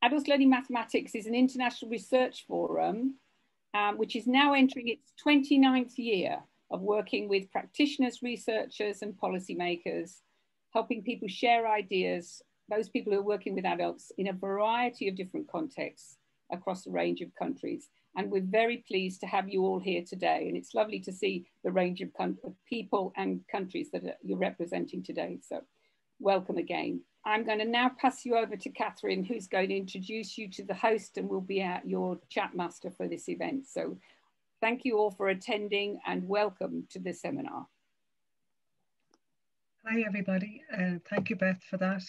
Adults Learning Mathematics is an international research forum, um, which is now entering its 29th year of working with practitioners, researchers, and policymakers, helping people share ideas, those people who are working with adults in a variety of different contexts across a range of countries. And we're very pleased to have you all here today. And it's lovely to see the range of, of people and countries that you're representing today. So welcome again. I'm going to now pass you over to Catherine, who's going to introduce you to the host and will be at your chat master for this event. So thank you all for attending and welcome to the seminar. Hi, everybody. Uh, thank you, Beth, for that.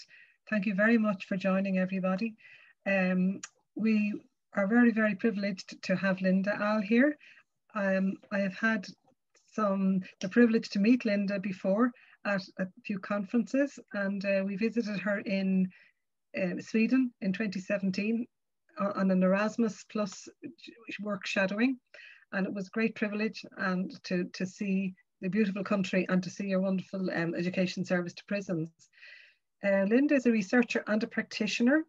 Thank you very much for joining, everybody. Um, we are very, very privileged to have Linda Ahl here. Um, I have had some the privilege to meet Linda before at a few conferences, and uh, we visited her in uh, Sweden in 2017 on an Erasmus Plus work shadowing, and it was a great privilege and to to see the beautiful country and to see your wonderful um, education service to prisons. Uh, Linda is a researcher and a practitioner,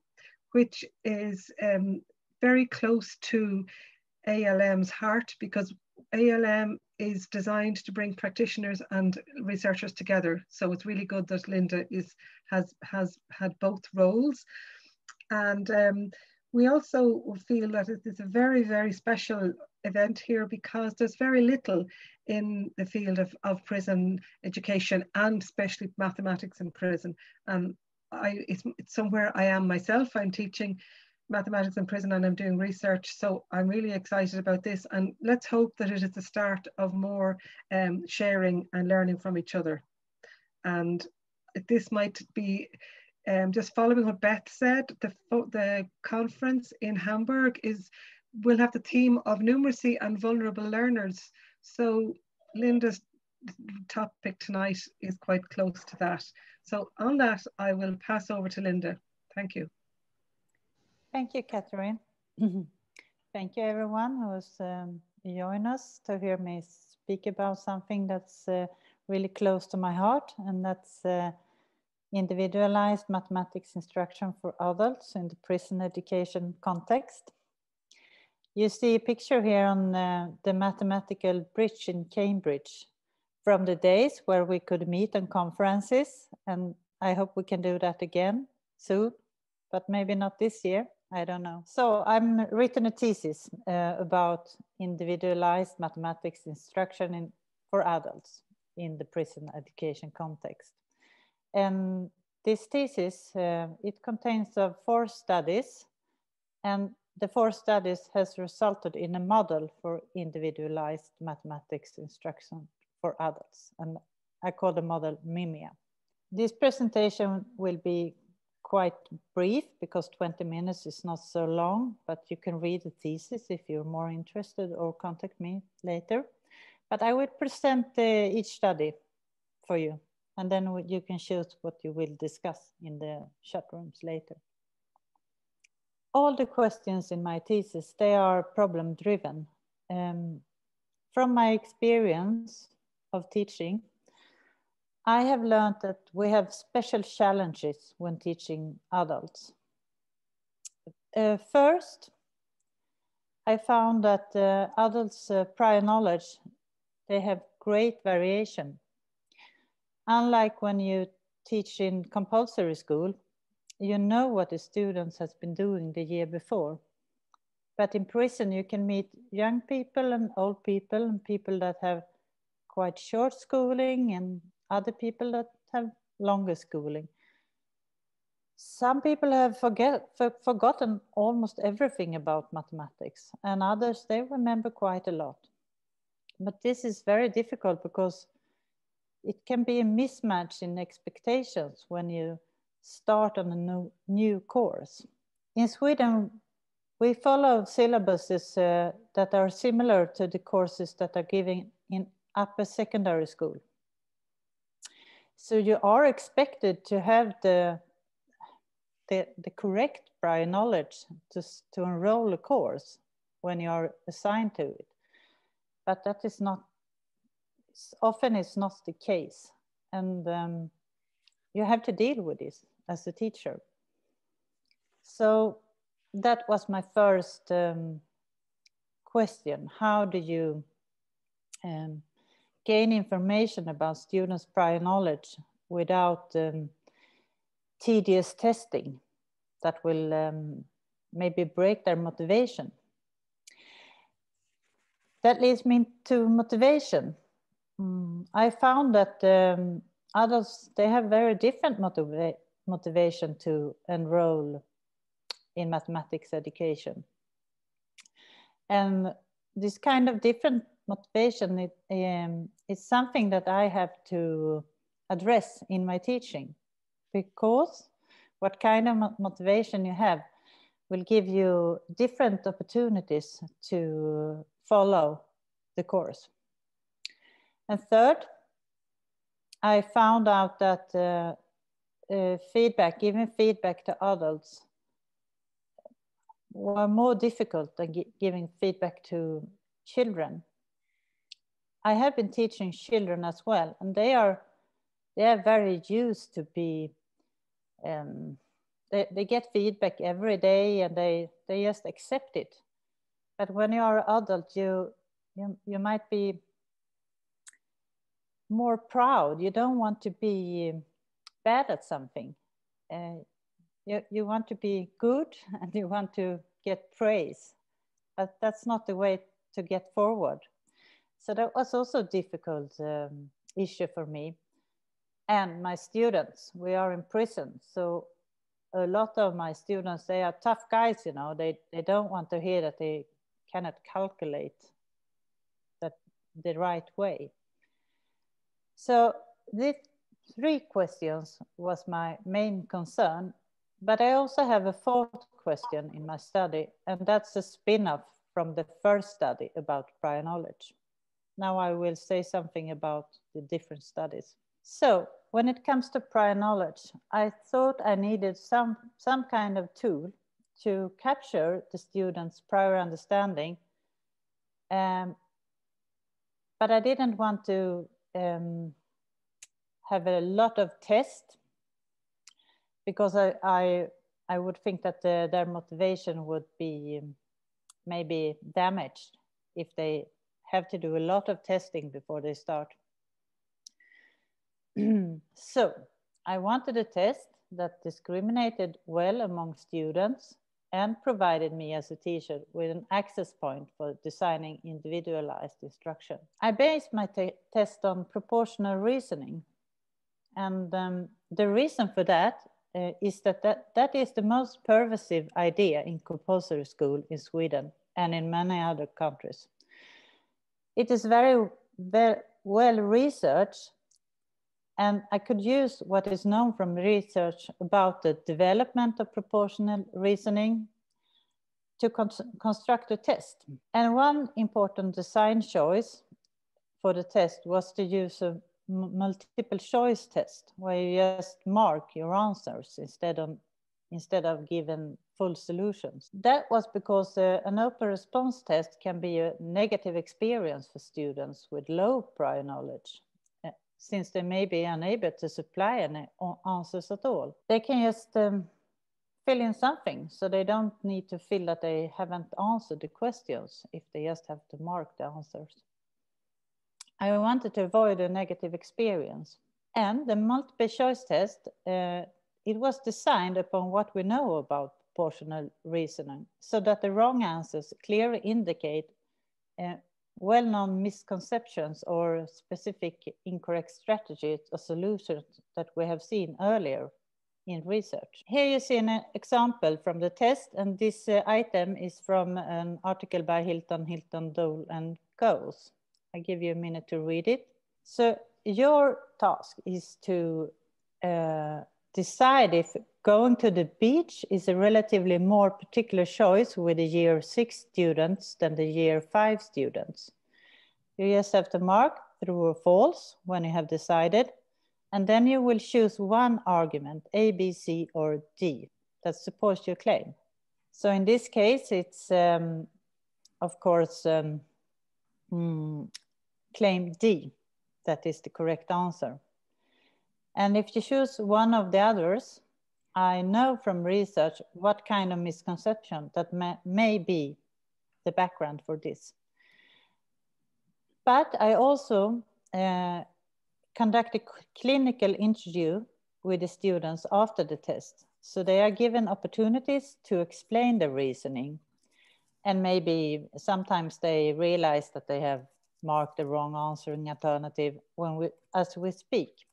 which is um, very close to ALM's heart because ALM is designed to bring practitioners and researchers together. So it's really good that Linda is has has had both roles. And um, we also feel that it is a very, very special event here because there's very little in the field of, of prison education and especially mathematics in prison. And I, it's, it's somewhere I am myself. I'm teaching mathematics in prison and I'm doing research. So I'm really excited about this. And let's hope that it is the start of more um, sharing and learning from each other. And this might be um, just following what Beth said, the, the conference in Hamburg is will have the theme of numeracy and vulnerable learners. So Linda's topic tonight is quite close to that. So on that, I will pass over to Linda. Thank you. Thank you, Catherine. Thank you, everyone who's um, joined us to hear me speak about something that's uh, really close to my heart, and that's uh, individualized mathematics instruction for adults in the prison education context. You see a picture here on uh, the mathematical bridge in Cambridge from the days where we could meet on conferences, and I hope we can do that again soon, but maybe not this year. I don't know. So I'm written a thesis uh, about individualized mathematics instruction in, for adults in the prison education context. And this thesis, uh, it contains four studies and the four studies has resulted in a model for individualized mathematics instruction for adults. And I call the model MIMIA. This presentation will be quite brief because 20 minutes is not so long, but you can read the thesis if you're more interested or contact me later. But I will present uh, each study for you and then you can choose what you will discuss in the chat rooms later. All the questions in my thesis, they are problem driven. Um, from my experience of teaching, I have learned that we have special challenges when teaching adults. Uh, first, I found that uh, adults' uh, prior knowledge, they have great variation. Unlike when you teach in compulsory school, you know what the students has been doing the year before. But in prison, you can meet young people and old people and people that have quite short schooling and other people that have longer schooling. Some people have forget, for, forgotten almost everything about mathematics and others, they remember quite a lot. But this is very difficult because it can be a mismatch in expectations when you start on a new, new course. In Sweden, we follow syllabuses uh, that are similar to the courses that are given in upper secondary school. So you are expected to have the, the, the correct prior knowledge to, to enroll a course when you are assigned to it. But that is not, often it's not the case. And um, you have to deal with this as a teacher. So that was my first um, question. How do you um, gain information about students' prior knowledge without um, tedious testing that will um, maybe break their motivation? That leads me to motivation. Mm, I found that um, adults, they have very different motiva motivation to enroll in mathematics education. And this kind of different motivation it, um, is something that I have to address in my teaching because what kind of motivation you have will give you different opportunities to follow the course. And third, I found out that uh, uh, feedback, giving feedback to adults were more difficult than giving feedback to children. I have been teaching children as well, and they are they are very used to be. Um, they, they get feedback every day, and they they just accept it. But when you are adult, you you you might be more proud. You don't want to be bad at something. Uh, you, you want to be good and you want to get praise, but that's not the way to get forward. So that was also a difficult um, issue for me. And my students, we are in prison. So a lot of my students, they are tough guys, you know, they, they don't want to hear that they cannot calculate that the right way. So these three questions was my main concern but I also have a fourth question in my study, and that's a spin-off from the first study about prior knowledge. Now I will say something about the different studies. So when it comes to prior knowledge, I thought I needed some, some kind of tool to capture the student's prior understanding. Um, but I didn't want to um, have a lot of tests because I, I, I would think that the, their motivation would be maybe damaged if they have to do a lot of testing before they start. so I wanted a test that discriminated well among students and provided me as a teacher with an access point for designing individualized instruction. I based my test on proportional reasoning. And um, the reason for that uh, is that, that that is the most pervasive idea in compulsory school in Sweden and in many other countries. It is very, very well researched and I could use what is known from research about the development of proportional reasoning to con construct a test. And one important design choice for the test was to use a multiple choice test where you just mark your answers instead of instead of giving full solutions. That was because uh, an open response test can be a negative experience for students with low prior knowledge uh, since they may be unable to supply any answers at all. They can just um, fill in something so they don't need to feel that they haven't answered the questions if they just have to mark the answers. I wanted to avoid a negative experience. And the multiple choice test, uh, it was designed upon what we know about proportional reasoning so that the wrong answers clearly indicate uh, well-known misconceptions or specific incorrect strategies or solutions that we have seen earlier in research. Here you see an example from the test, and this uh, item is from an article by Hilton, Hilton, Dole, and Goos. I give you a minute to read it. So your task is to uh, decide if going to the beach is a relatively more particular choice with the year six students than the year five students. You just have to mark true or false when you have decided, and then you will choose one argument, A, B, C, or D, that supports your claim. So in this case, it's, um, of course, um, mm, claim D, that is the correct answer. And if you choose one of the others, I know from research what kind of misconception that may, may be the background for this. But I also uh, conduct a clinical interview with the students after the test. So they are given opportunities to explain the reasoning. And maybe sometimes they realize that they have marked the wrong answering alternative when we, as we speak.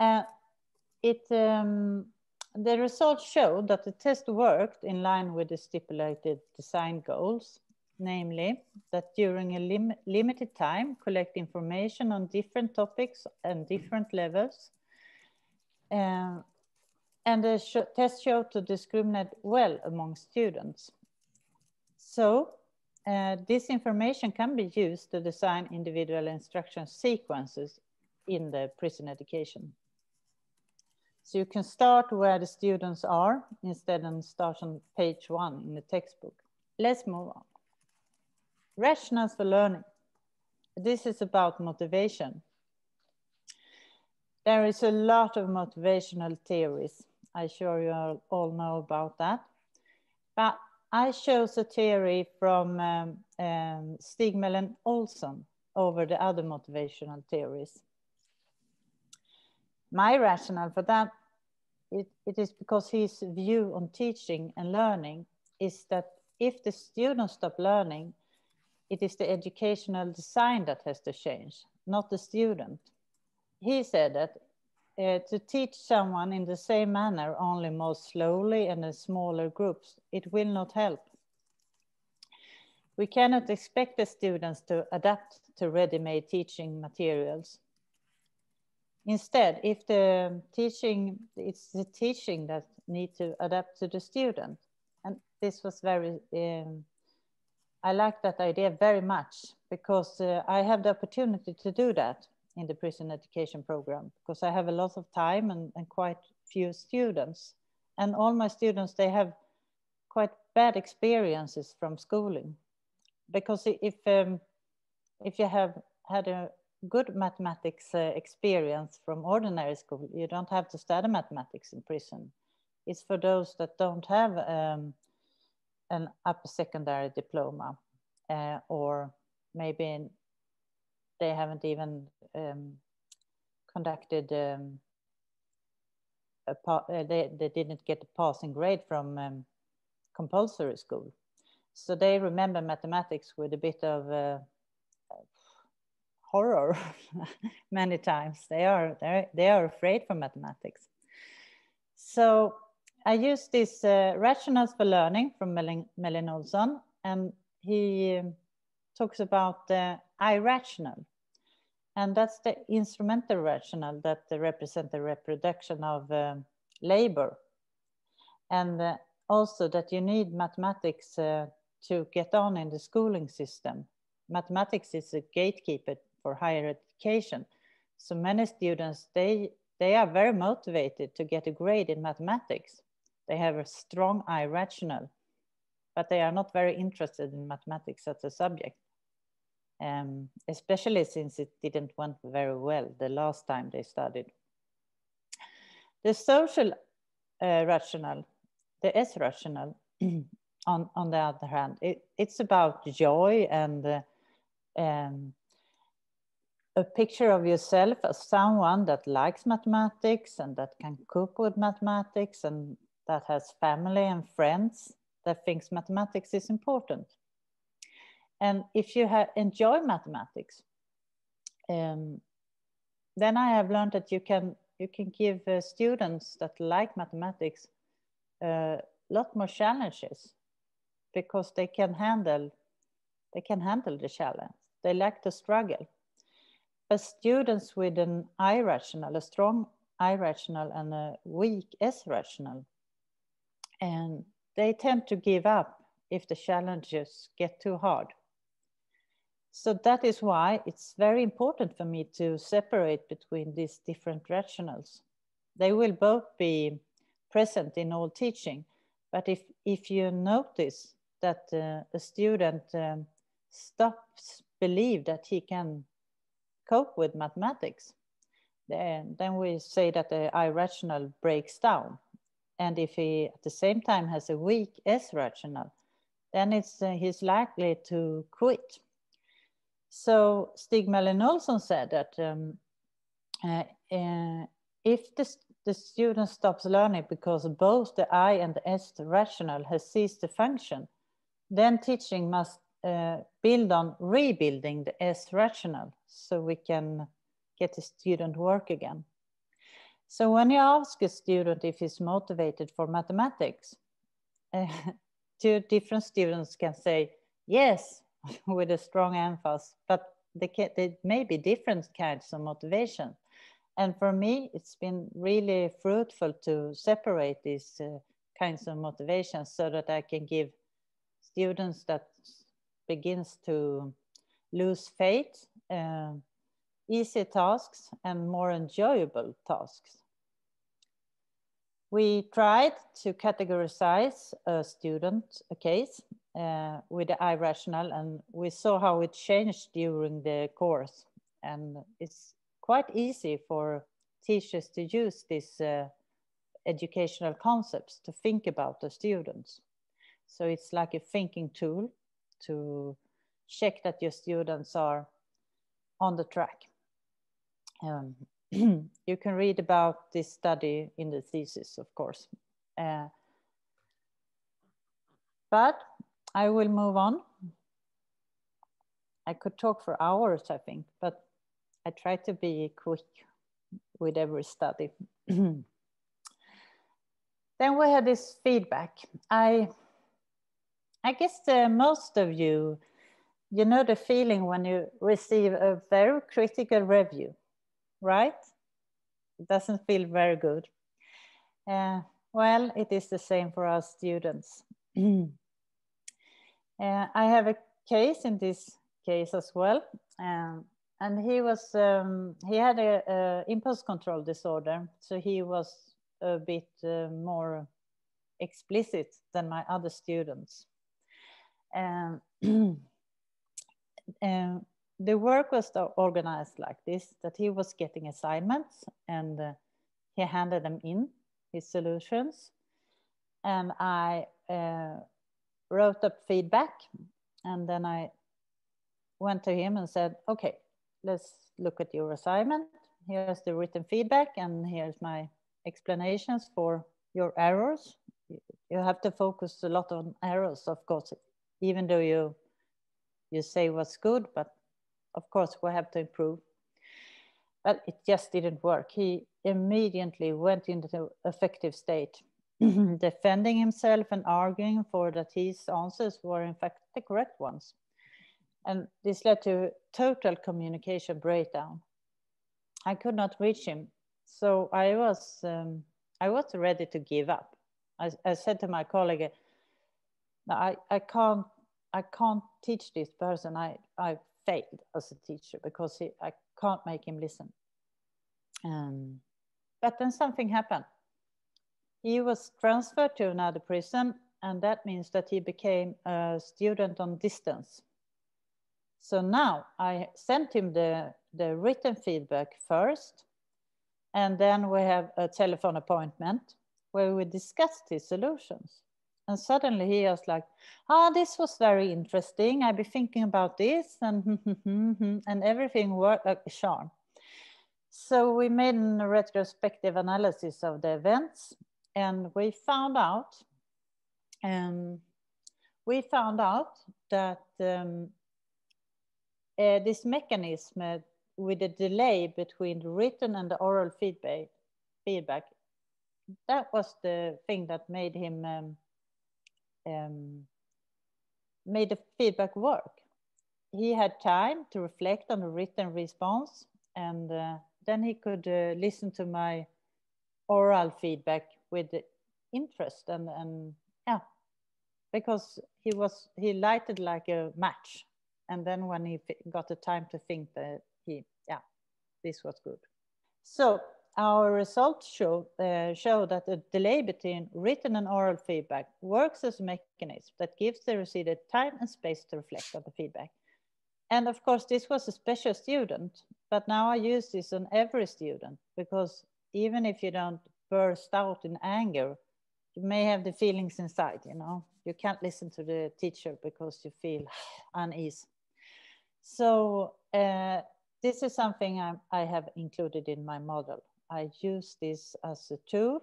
Uh, it, um, the results showed that the test worked in line with the stipulated design goals, namely that during a lim limited time, collect information on different topics and different levels. Uh, and the sh test showed to discriminate well among students. So uh, this information can be used to design individual instruction sequences in the prison education. So you can start where the students are instead of start on page one in the textbook. Let's move on. Rationals for learning. This is about motivation. There is a lot of motivational theories. I'm sure you all know about that. But I chose a theory from um, um, Stig Mellin Olson over the other motivational theories. My rationale for that, it, it is because his view on teaching and learning is that if the students stop learning, it is the educational design that has to change, not the student. He said that uh, to teach someone in the same manner, only more slowly and in smaller groups, it will not help. We cannot expect the students to adapt to ready-made teaching materials. Instead, if the teaching, it's the teaching that need to adapt to the student. And this was very, um, I like that idea very much because uh, I have the opportunity to do that in the prison education program because I have a lot of time and, and quite few students. And all my students, they have quite bad experiences from schooling. Because if, um, if you have had a good mathematics uh, experience from ordinary school, you don't have to study mathematics in prison. It's for those that don't have um, an upper secondary diploma uh, or maybe they haven't even um, conducted um, uh, they, they didn't get a passing grade from um, compulsory school so they remember mathematics with a bit of uh, horror many times they are they are afraid for mathematics so i use this uh, rationals for learning from Mellin-Olsen and he um, talks about the I rational and that's the instrumental rational that represent the reproduction of um, labor. And uh, also that you need mathematics uh, to get on in the schooling system. Mathematics is a gatekeeper for higher education. So many students, they, they are very motivated to get a grade in mathematics. They have a strong I rational, but they are not very interested in mathematics as a subject um, especially since it didn't went very well the last time they studied. The social uh, rational, the S rational, on, on the other hand, it, it's about joy and uh, um, a picture of yourself as someone that likes mathematics and that can cope with mathematics and that has family and friends that thinks mathematics is important. And if you enjoy mathematics, um, then I have learned that you can you can give uh, students that like mathematics a uh, lot more challenges because they can handle they can handle the challenge. They like to struggle. Students with an I rational, a strong I rational and a weak S rational, and they tend to give up if the challenges get too hard. So that is why it's very important for me to separate between these different rationals. They will both be present in all teaching, but if, if you notice that uh, a student um, stops believe that he can cope with mathematics, then, then we say that the I rational breaks down. And if he at the same time has a weak S rational, then it's, uh, he's likely to quit. So Stig Mellin-Olsen said that um, uh, uh, if the, the student stops learning because both the I and the S rational has ceased to function, then teaching must uh, build on rebuilding the S rational so we can get the student work again. So when you ask a student if he's motivated for mathematics, uh, two different students can say yes with a strong emphasis, but they, can, they may be different kinds of motivation. And for me, it's been really fruitful to separate these uh, kinds of motivations so that I can give students that begins to lose faith, uh, easy tasks and more enjoyable tasks. We tried to categorize a student a case uh, with the I rational and we saw how it changed during the course. And it's quite easy for teachers to use these uh, educational concepts to think about the students. So it's like a thinking tool to check that your students are on the track. Um, you can read about this study in the thesis, of course. Uh, but I will move on. I could talk for hours, I think, but I try to be quick with every study. then we had this feedback. I, I guess uh, most of you, you know the feeling when you receive a very critical review, right? It doesn't feel very good. Uh, well, it is the same for our students. uh, I have a case in this case as well. Um, and he was um, he had a, a, impulse control disorder so he was a bit uh, more explicit than my other students and um, the work was organized like this that he was getting assignments and uh, he handed them in his solutions and i uh, wrote up feedback and then i went to him and said okay let's look at your assignment. Here's the written feedback and here's my explanations for your errors. You have to focus a lot on errors, of course, even though you, you say what's good, but of course we have to improve. But it just didn't work. He immediately went into affective state, defending himself and arguing for that his answers were in fact the correct ones. And this led to total communication breakdown. I could not reach him. So I was, um, I was ready to give up. I, I said to my colleague, I, I can't, I can't teach this person. I, I failed as a teacher because he, I can't make him listen. Um, but then something happened. He was transferred to another prison, and that means that he became a student on distance. So now I sent him the, the written feedback first, and then we have a telephone appointment where we discuss his solutions. And suddenly he was like, ah, oh, this was very interesting. I've been thinking about this and, and everything worked like a charm. So we made a retrospective analysis of the events and we found out, um, we found out that um, uh, this mechanism with the delay between the written and the oral feedback, feedback that was the thing that made him um, um, made the feedback work. He had time to reflect on the written response, and uh, then he could uh, listen to my oral feedback with interest and and yeah, because he was he lighted like a match and then when he got the time to think that he, yeah, this was good. So our results show, uh, show that the delay between written and oral feedback works as a mechanism that gives the receiver time and space to reflect on the feedback. and of course, this was a special student, but now I use this on every student because even if you don't burst out in anger, you may have the feelings inside, you know, you can't listen to the teacher because you feel unease. So uh, this is something I, I, have included in my model. I use this as a tool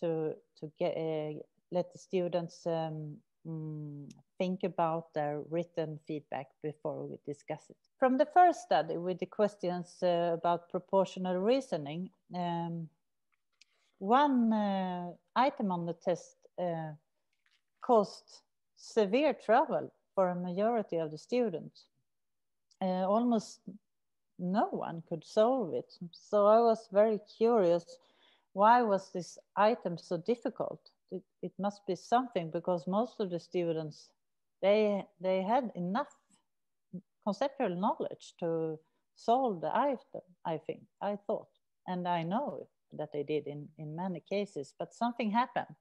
to, to get, uh, let the students um, mm, think about their written feedback before we discuss it. From the first study with the questions uh, about proportional reasoning, um, one uh, item on the test uh, caused severe trouble for a majority of the students. Uh, almost no one could solve it. So I was very curious, why was this item so difficult? It, it must be something because most of the students, they, they had enough conceptual knowledge to solve the item, I think, I thought. And I know that they did in, in many cases, but something happened.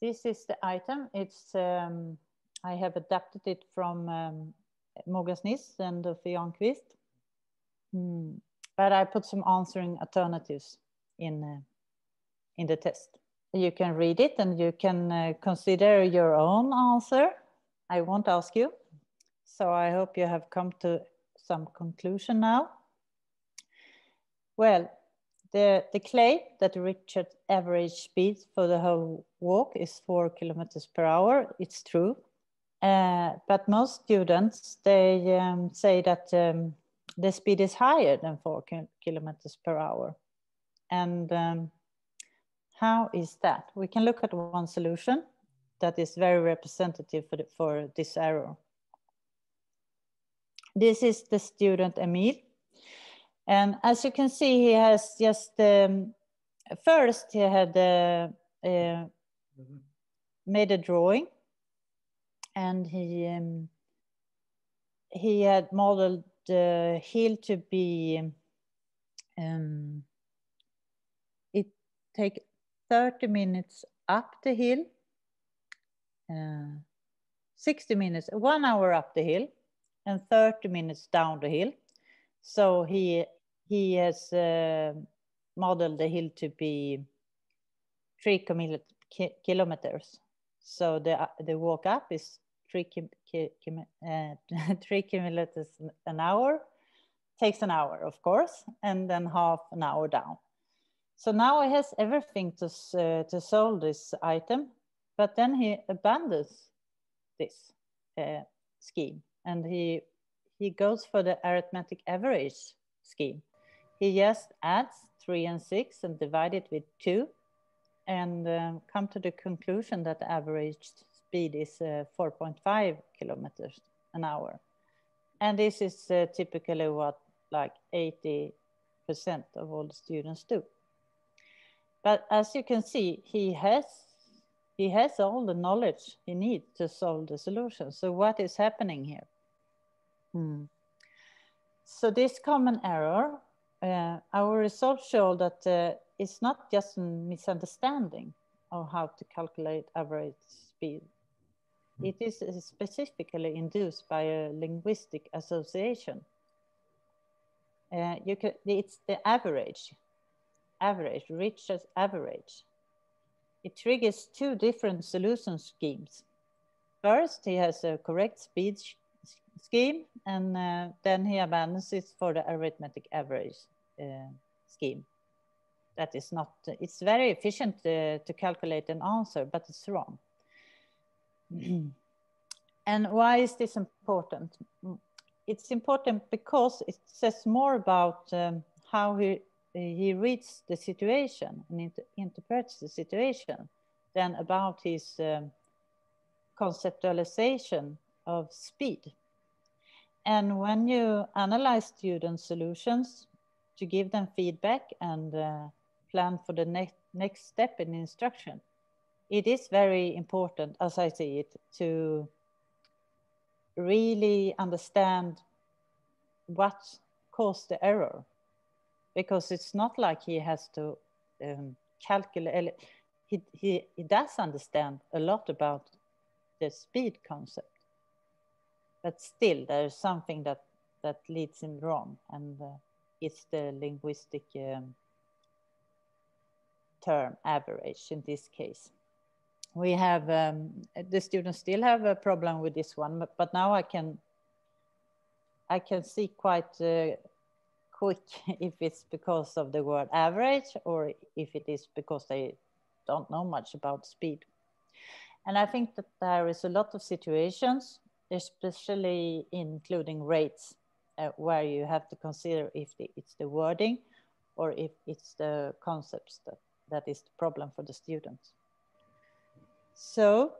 This is the item. It's um, I have adapted it from um, Mogens Niss and Uffe Jankvist. Mm. But I put some answering alternatives in, uh, in the test. You can read it and you can uh, consider your own answer. I won't ask you. So I hope you have come to some conclusion now. Well, the, the claim that Richard average speed for the whole walk is four kilometers per hour, it's true. Uh, but most students, they um, say that um, the speed is higher than four kilometers per hour. And um, how is that? We can look at one solution that is very representative for, the, for this error. This is the student Emil. And as you can see, he has just, um, first he had uh, uh, made a drawing and he, um, he had modeled the hill to be, um, it take 30 minutes up the hill, uh, 60 minutes, one hour up the hill and 30 minutes down the hill. So he he has uh, modeled the hill to be three kilometers. So the the walk up is three uh, three kilometers an hour. Takes an hour, of course, and then half an hour down. So now he has everything to uh, to solve this item, but then he abandons this uh, scheme and he he goes for the arithmetic average scheme. He just adds three and six and divide it with two and um, come to the conclusion that the average speed is uh, 4.5 kilometers an hour. And this is uh, typically what like 80% of all the students do. But as you can see, he has he has all the knowledge he needs to solve the solution. So what is happening here? Hmm. So this common error, uh, our results show that uh, it's not just a misunderstanding of how to calculate average speed. It is specifically induced by a linguistic association. Uh, you can, it's the average, average, Richard's average. It triggers two different solution schemes. First, he has a correct speech scheme, and uh, then he abandons it for the arithmetic average uh, scheme. That is not, it's very efficient uh, to calculate an answer, but it's wrong. and why is this important? It's important because it says more about um, how he, he reads the situation and inter interprets the situation than about his um, conceptualization of speed. And when you analyze student solutions to give them feedback and uh, plan for the next next step in instruction, it is very important, as I see it, to really understand what caused the error. Because it's not like he has to um, calculate, he, he, he does understand a lot about the speed concept but still there's something that, that leads him wrong and uh, it's the linguistic um, term average in this case. We have, um, the students still have a problem with this one, but, but now I can, I can see quite uh, quick if it's because of the word average or if it is because they don't know much about speed. And I think that there is a lot of situations, especially including rates, uh, where you have to consider if the, it's the wording or if it's the concepts that, that is the problem for the students. So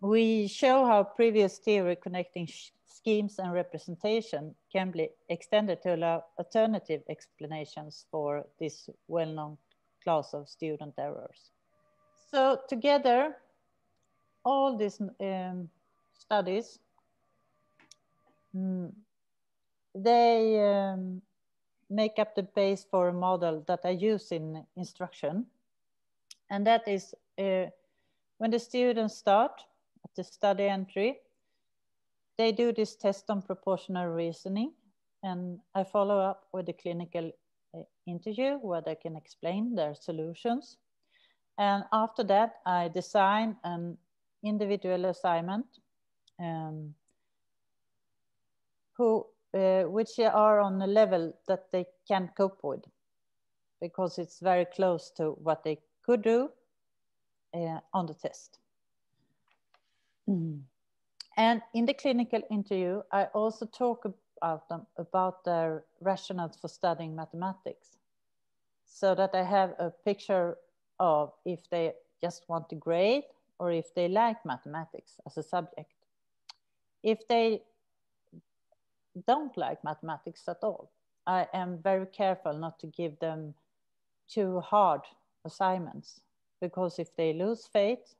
we show how previous theory connecting schemes and representation can be extended to allow alternative explanations for this well-known class of student errors. So together, all these um, studies, mm, they um, make up the base for a model that I use in instruction. And that is uh, when the students start at the study entry, they do this test on proportional reasoning and I follow up with a clinical uh, interview where they can explain their solutions. And after that, I design an individual assignment um, who, uh, which are on a level that they can cope with because it's very close to what they could do uh, on the test. Mm. And in the clinical interview, I also talk about them about their rationales for studying mathematics so that I have a picture of if they just want to grade or if they like mathematics as a subject. If they don't like mathematics at all, I am very careful not to give them too hard assignments because if they lose faith,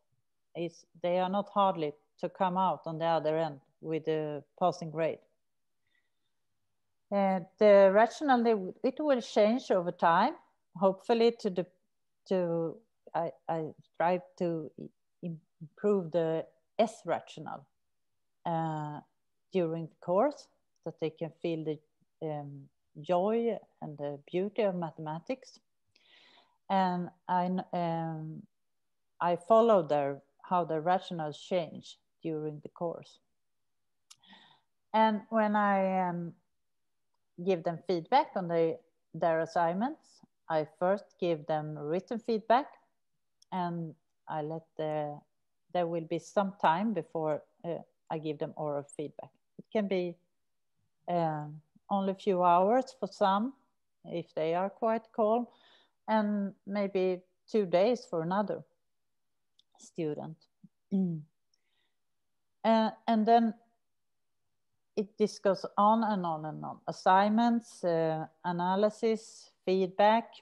it's, they are not hardly to come out on the other end with a passing grade. And the rationale, it will change over time, hopefully to the, to I, I strive to improve the S rational uh, during the course, that they can feel the um, joy and the beauty of mathematics. And I, um, I follow their, how the rationals change during the course. And when I um, give them feedback on the, their assignments, I first give them written feedback and I let the, there will be some time before uh, I give them oral feedback. It can be uh, only a few hours for some, if they are quite calm, and maybe two days for another student. uh, and then it just goes on and on and on. Assignments, uh, analysis, feedback,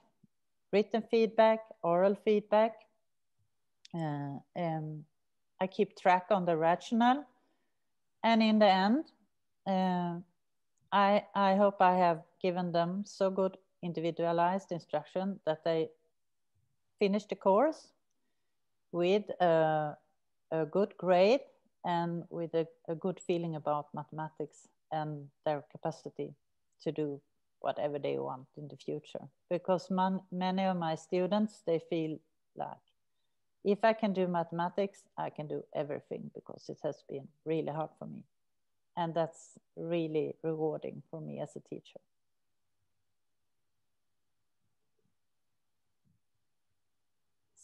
written feedback, oral feedback, uh, um, I keep track on the rationale. And in the end, uh, I, I hope I have given them so good individualized instruction that they finish the course with a, a good grade and with a, a, good feeling about mathematics and their capacity to do whatever they want in the future. Because man, many of my students, they feel like if I can do mathematics, I can do everything because it has been really hard for me. And that's really rewarding for me as a teacher.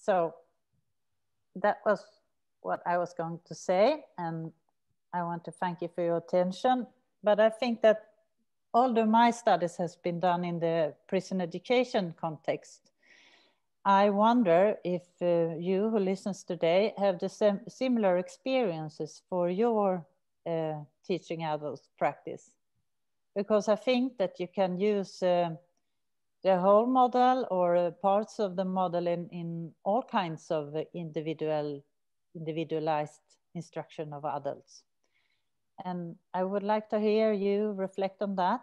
So that was what I was going to say. And I want to thank you for your attention. But I think that although my studies has been done in the prison education context, I wonder if uh, you who listens today have the same similar experiences for your uh, teaching adults practice. Because I think that you can use uh, the whole model or uh, parts of the model in, in all kinds of individual, individualized instruction of adults. And I would like to hear you reflect on that.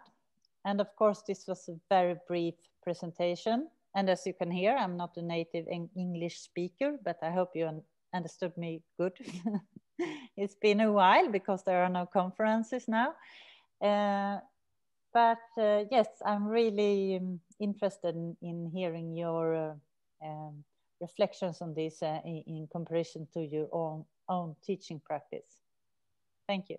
And of course, this was a very brief presentation and as you can hear, I'm not a native English speaker, but I hope you understood me good. it's been a while because there are no conferences now. Uh, but uh, yes, I'm really um, interested in, in, hearing your uh, um, reflections on this uh, in, in, comparison to your own, own teaching practice. Thank you.